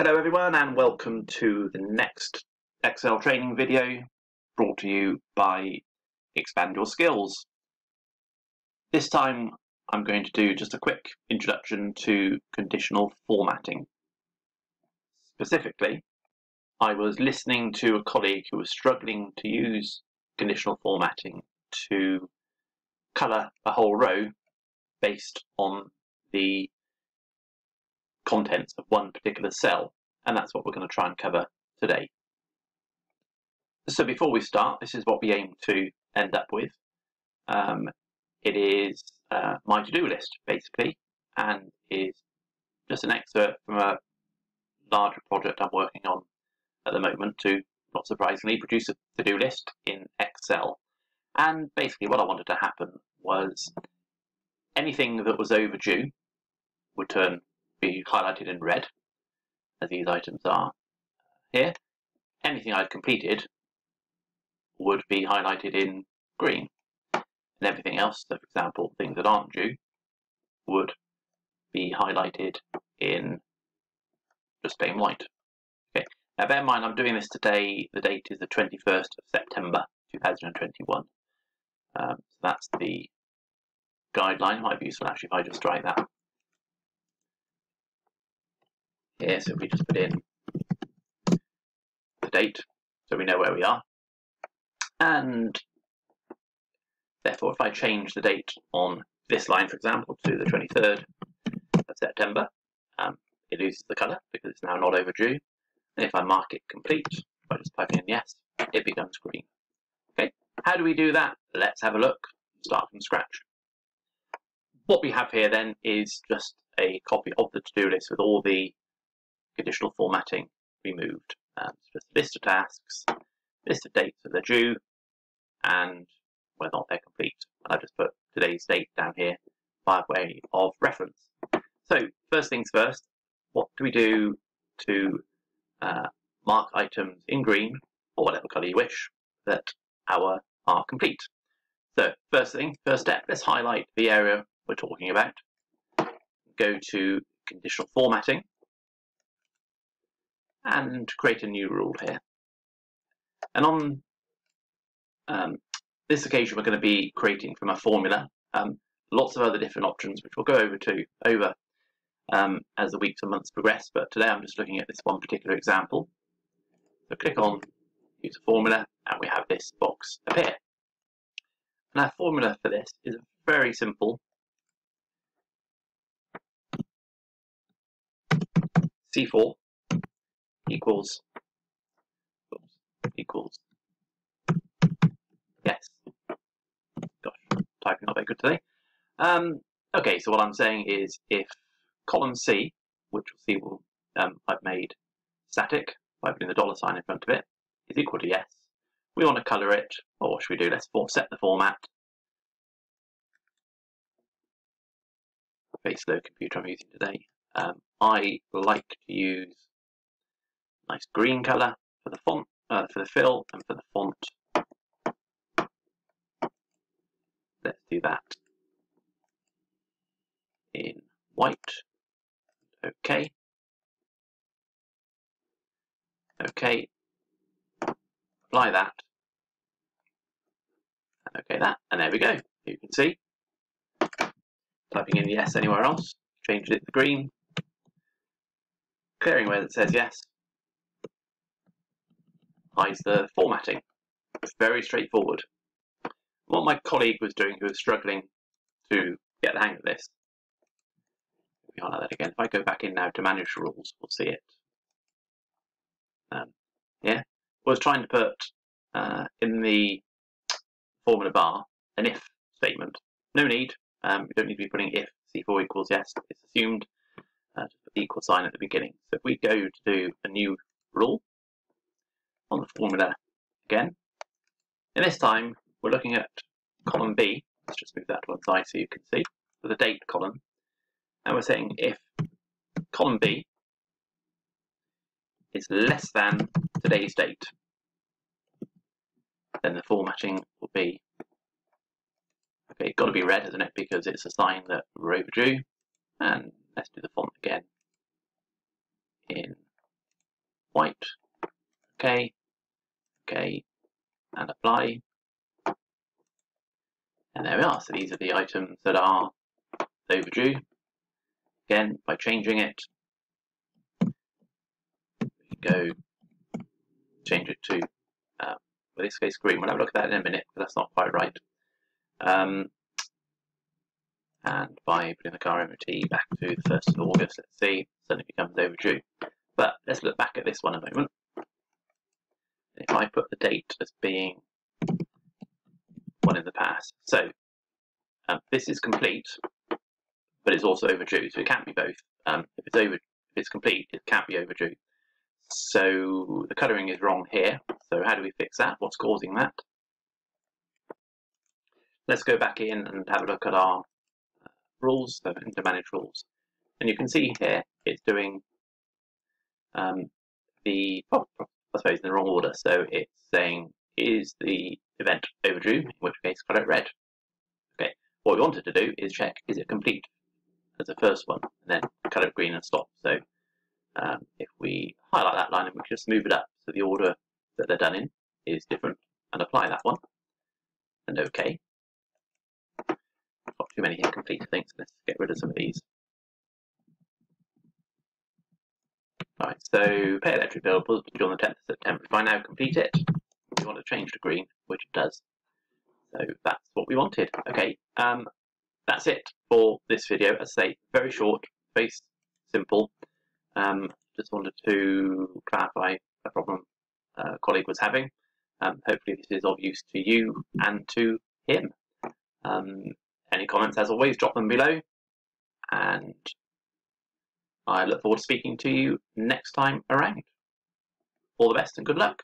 Hello everyone and welcome to the next Excel training video brought to you by Expand Your Skills. This time I'm going to do just a quick introduction to conditional formatting. Specifically, I was listening to a colleague who was struggling to use conditional formatting to colour a whole row based on the contents of one particular cell, and that's what we're going to try and cover today. So before we start, this is what we aim to end up with. Um, it is uh, my to-do list, basically, and is just an excerpt from a larger project I'm working on at the moment to, not surprisingly, produce a to-do list in Excel. And basically what I wanted to happen was anything that was overdue would turn be highlighted in red, as these items are here. Anything I've completed would be highlighted in green. And everything else, so for example, things that aren't due, would be highlighted in just plain white. Okay. Now bear in mind I'm doing this today, the date is the 21st of September 2021. Um, so that's the guideline. It might be useful actually if I just write that here. So we just put in the date so we know where we are. And therefore, if I change the date on this line, for example, to the 23rd of September, um, it loses the colour because it's now not overdue. And if I mark it complete by just typing in yes, it becomes green. Okay, how do we do that? Let's have a look. Start from scratch. What we have here then is just a copy of the to-do list with all the conditional formatting removed. Um, just a list of tasks, list of dates that they're due, and whether or not they're complete. And I've just put today's date down here by way of reference. So first things first, what do we do to uh, mark items in green, or whatever colour you wish, that our are complete? So first thing, first step, let's highlight the area we're talking about. Go to conditional formatting, and create a new rule here. And on um, this occasion, we're going to be creating from a formula. Um, lots of other different options, which we'll go over to over um, as the weeks and months progress. But today, I'm just looking at this one particular example. So click on use a formula, and we have this box appear. And our formula for this is very simple. C4 equals equals yes. Gosh, typing not very good today. Um, okay, so what I'm saying is if column C, which we'll see will, um, I've made static by putting the dollar sign in front of it, is equal to yes. We want to colour it, or what should we do? Let's set the format. Very slow computer I'm using today. Um, I like to use nice green color for the font, uh, for the fill, and for the font. Let's do that in white. Okay. Okay. Apply that. Okay, that, and there we go. You can see. Typing in yes anywhere else, changed it to green. Clearing where it says yes, the formatting. It's very straightforward. What my colleague was doing who was struggling to get the hang of this, highlight that again. If I go back in now to manage rules, we'll see it. Um, yeah, was trying to put uh, in the formula bar an if statement. No need. Um, you don't need to be putting if C4 equals yes. It's assumed. Uh, put the equal sign at the beginning. So if we go to do a new rule, on the formula again. And this time we're looking at column B. Let's just move that to one side so you can see, for the date column. And we're saying if column B is less than today's date, then the formatting will be, okay, It's got to be red, isn't it? Because it's a sign that we're overdue. And let's do the font again in white. Okay, okay, and And there we are. So these are the items that are overdue. Again, by changing it, we go change it to, uh, in this case, green. We'll have a look at that in a minute, but that's not quite right. Um, and by putting the car MOT back to the 1st of August, let's see, suddenly becomes overdue. But let's look back at this one a moment. If I put the date as being one in the past. So um, this is complete, but it's also overdue, so it can't be both. Um, if it's over, if it's complete, it can't be overdue. So the colouring is wrong here. So how do we fix that? What's causing that? Let's go back in and have a look at our uh, rules, so into manage rules. And you can see here it's doing um, the, oh, I suppose in the wrong order. So it's saying, is the event overdue, in which case colour it red. Okay, what we wanted to do is check, is it complete as the first one, and then colour it green and stop. So um, if we highlight that line and we just move it up so the order that they're done in is different and apply that one, and OK. Got too many incomplete things, let's get rid of some of these. Right, so pay electric bill on the 10th of September. If I now complete it, we want to change to green, which it does. So that's what we wanted. Okay, um, that's it for this video. As I say, very short, very simple. Um, just wanted to clarify a problem a colleague was having. Um, hopefully this is of use to you and to him. Um, any comments, as always, drop them below. And I look forward to speaking to you next time around. All the best and good luck.